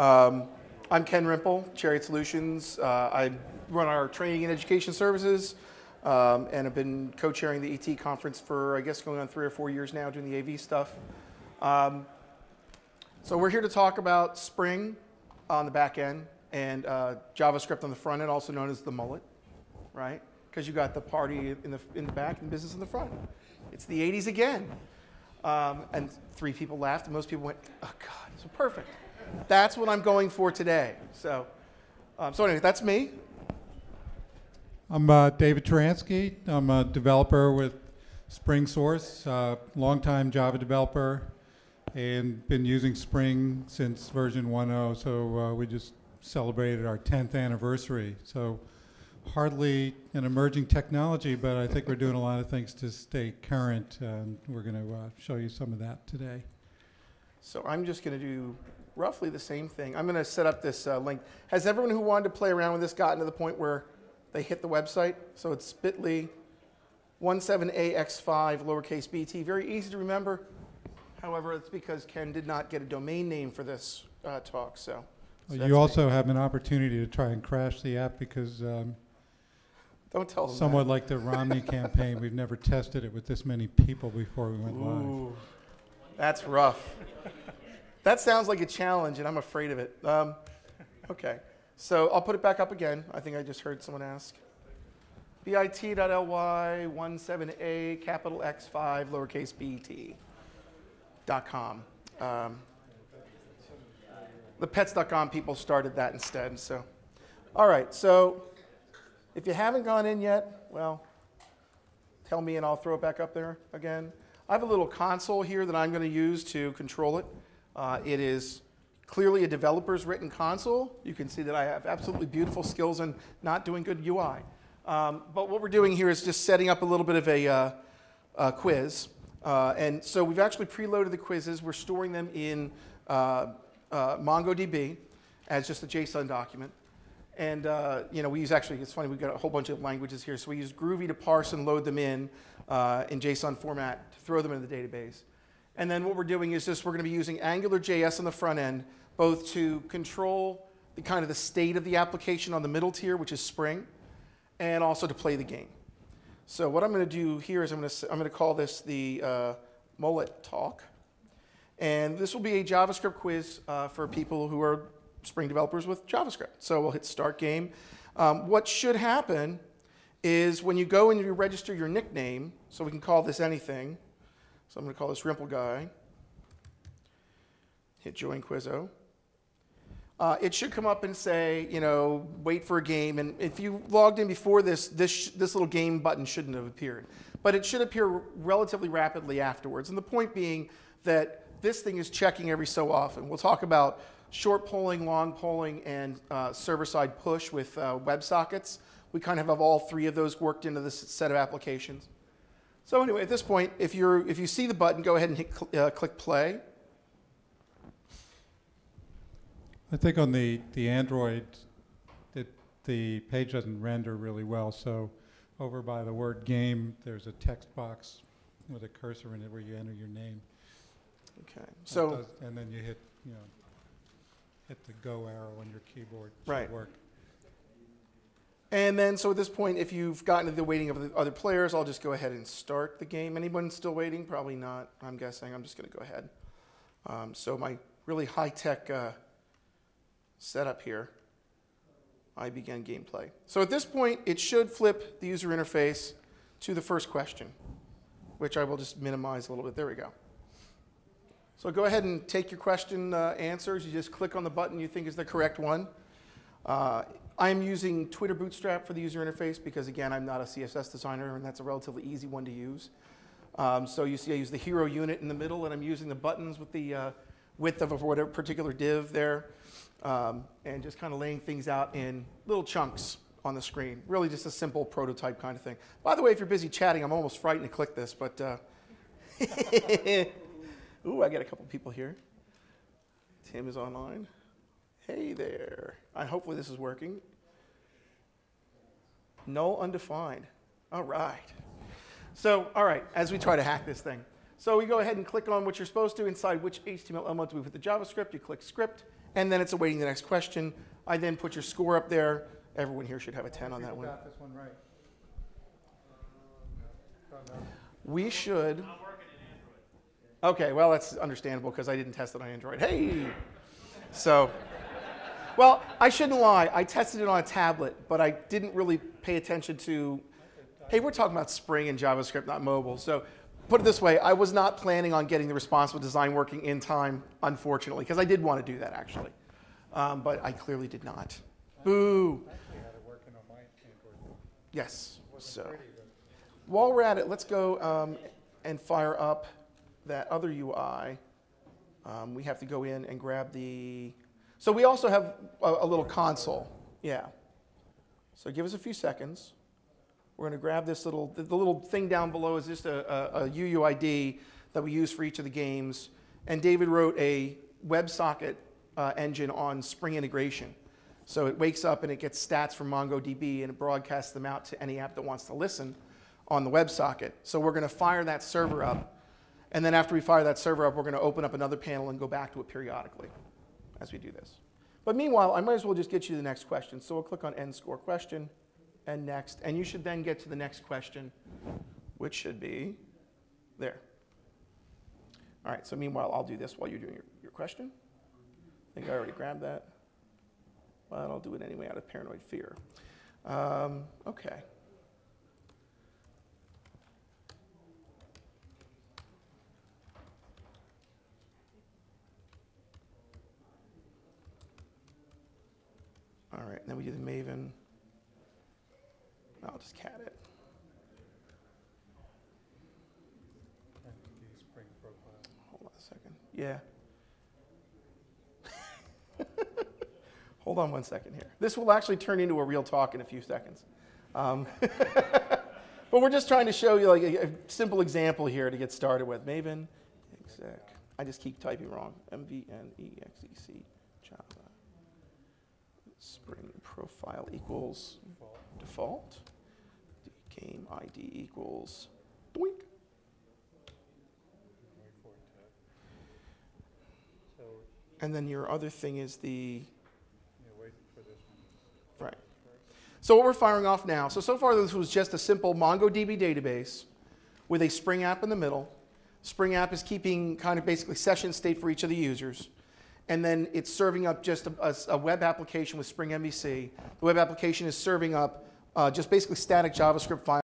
Um, I'm Ken Rimple, Chariot Solutions. Uh, I run our training and education services um, and have been co-chairing the ET conference for, I guess, going on three or four years now, doing the AV stuff. Um, so we're here to talk about Spring on the back end and uh, JavaScript on the front end, also known as the mullet, right? Because you got the party in the, in the back and business in the front. It's the 80s again. Um, and three people laughed, and most people went, oh God, so perfect. That's what I'm going for today. So, um, so anyway, that's me. I'm uh, David Turanski. I'm a developer with SpringSource, uh, longtime Java developer, and been using Spring since version 1.0. So uh, we just celebrated our 10th anniversary. So hardly an emerging technology, but I think we're doing a lot of things to stay current, and we're going to uh, show you some of that today. So I'm just going to do roughly the same thing. I'm going to set up this uh, link. Has everyone who wanted to play around with this gotten to the point where they hit the website? So it's bit.ly 17ax5 lowercase bt. Very easy to remember. However, it's because Ken did not get a domain name for this uh, talk. So, so you also me. have an opportunity to try and crash the app because um, don't tell them somewhat that. like the Romney campaign, we've never tested it with this many people before we went Ooh, live. That's rough. that sounds like a challenge, and I'm afraid of it. Um, okay, so I'll put it back up again. I think I just heard someone ask. bit.ly 17a capital X5 lowercase bt dot com. Um, the pets.com people started that instead. So, all right. So, if you haven't gone in yet, well, tell me and I'll throw it back up there again. I have a little console here that I'm going to use to control it. Uh, it is clearly a developer's written console. You can see that I have absolutely beautiful skills in not doing good UI. Um, but what we're doing here is just setting up a little bit of a, uh, a quiz. Uh, and so we've actually preloaded the quizzes. We're storing them in uh, uh, MongoDB as just a JSON document. And uh, you know, we use actually, it's funny, we've got a whole bunch of languages here. So we use Groovy to parse and load them in uh, in JSON format throw them into the database. And then what we're doing is just we're going to be using AngularJS on the front end, both to control the kind of the state of the application on the middle tier, which is Spring, and also to play the game. So what I'm going to do here is I'm going to, I'm going to call this the uh, Mullet Talk. And this will be a JavaScript quiz uh, for people who are Spring developers with JavaScript. So we'll hit Start Game. Um, what should happen is when you go and you register your nickname, so we can call this anything. So I'm going to call this Rimple Guy. Hit Join Quizzo. Uh, it should come up and say, you know, wait for a game. And if you logged in before this, this, this little game button shouldn't have appeared. But it should appear relatively rapidly afterwards. And the point being that this thing is checking every so often. We'll talk about short polling, long polling, and uh, server-side push with uh, WebSockets. We kind of have all three of those worked into this set of applications. So anyway, at this point, if, you're, if you see the button, go ahead and hit cl uh, click play. I think on the, the Android, it, the page doesn't render really well. So over by the word game, there's a text box with a cursor in it where you enter your name. Okay. So does, and then you hit, you know, hit the go arrow on your keyboard. Right. Work. And then, so at this point, if you've gotten to the waiting of the other players, I'll just go ahead and start the game. Anyone still waiting? Probably not, I'm guessing. I'm just going to go ahead. Um, so my really high-tech uh, setup here, I begin gameplay. So at this point, it should flip the user interface to the first question, which I will just minimize a little bit. There we go. So go ahead and take your question uh, answers. You just click on the button you think is the correct one. Uh, I'm using Twitter Bootstrap for the user interface because, again, I'm not a CSS designer, and that's a relatively easy one to use. Um, so you see I use the hero unit in the middle, and I'm using the buttons with the uh, width of a whatever particular div there, um, and just kind of laying things out in little chunks on the screen. Really just a simple prototype kind of thing. By the way, if you're busy chatting, I'm almost frightened to click this, but uh, Ooh, I got a couple people here. Tim is online. Hey there. I, hopefully this is working. Null undefined. All right. So, all right, as we try to hack this thing. So we go ahead and click on what you're supposed to inside which HTML element do we put the JavaScript. You click script, and then it's awaiting the next question. I then put your score up there. Everyone here should have a 10 on that one. Got this one right. We should. Okay, well, that's understandable because I didn't test it on Android. Hey! So, well, I shouldn't lie. I tested it on a tablet, but I didn't really pay attention to. Hey, we're talking about Spring and JavaScript, not mobile. So, put it this way I was not planning on getting the responsive design working in time, unfortunately, because I did want to do that actually. Um, but I clearly did not. Boo! Yes. So. While we're at it, let's go um, and fire up that other UI. Um, we have to go in and grab the. So we also have a, a little console. Yeah. So give us a few seconds. We're going to grab this little. The, the little thing down below is just a, a, a UUID that we use for each of the games. And David wrote a WebSocket uh, engine on Spring integration. So it wakes up and it gets stats from MongoDB and it broadcasts them out to any app that wants to listen on the WebSocket. So we're going to fire that server up. And then after we fire that server up, we're going to open up another panel and go back to it periodically as we do this. But meanwhile, I might as well just get you the next question. So we'll click on end score question and next. And you should then get to the next question, which should be there. All right, so meanwhile, I'll do this while you're doing your, your question. I think I already grabbed that. But I'll do it anyway out of paranoid fear. Um, okay. All right, then we do the Maven. I'll just cat it. Hold on a second. Yeah. Hold on one second here. This will actually turn into a real talk in a few seconds. Um, but we're just trying to show you like a, a simple example here to get started with. Maven exec. I just keep typing wrong. M V N E X E C. Spring profile equals Default. default. Game ID equals doink. And then your other thing is the. Right. So what we're firing off now, so so far this was just a simple MongoDB database with a Spring app in the middle. Spring app is keeping kind of basically session state for each of the users. And then it's serving up just a, a- a web application with Spring MVC. The web application is serving up uh, just basically static JavaScript files.